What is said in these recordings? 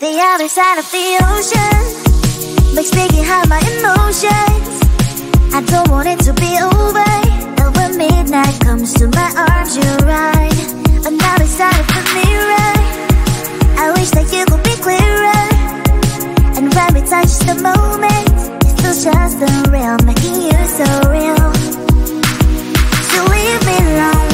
The other side of the ocean Makes me high my emotions. I don't want it to be over But when midnight comes to my arms You're right. Another side of the mirror. I wish that you could be clearer And when we touch the moment. It still just unreal Making you so real. So leave me walk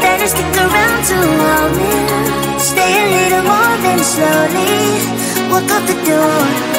Better stick around to hold me Stay a little more than slowly. Walk out the door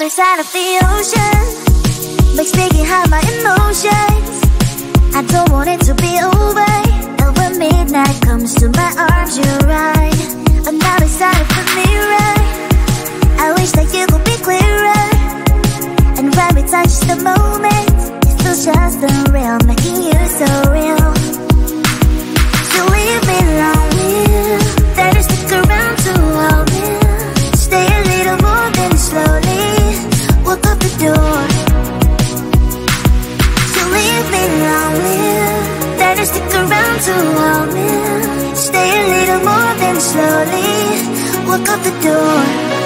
other side of the ocean Makes me hide my emotions I don't want it to be over. And when midnight comes to my arms You're right. Another side of the mirror. I wish that you to hold me Stay a little more than slowly. Walk up the door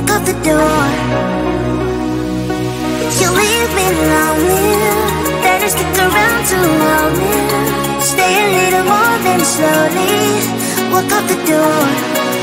Walk out the door. You leave me lonely. Better stick around to hold me Stay a little more then slowly. Walk out the door